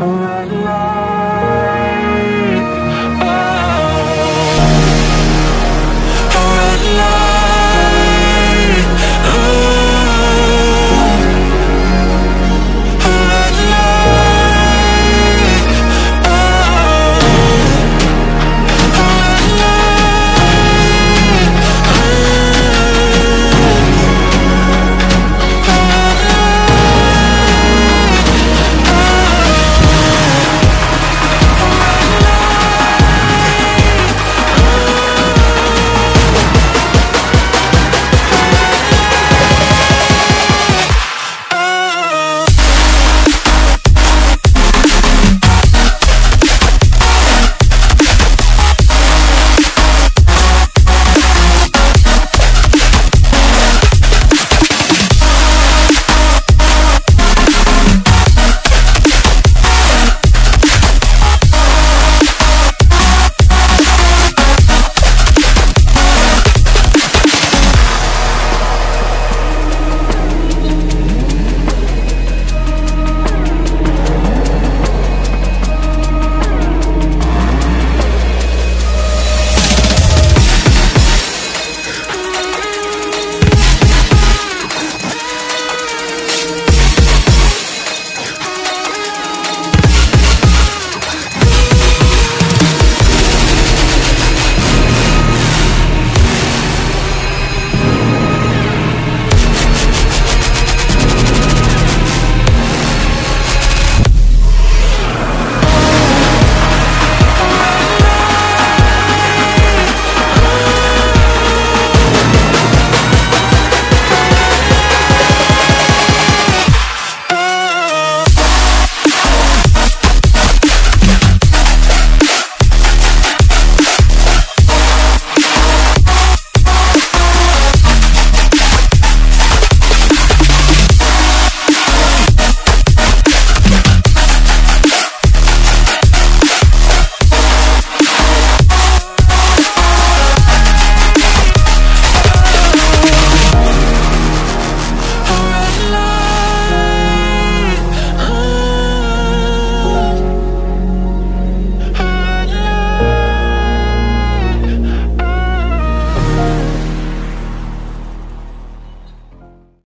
Uh...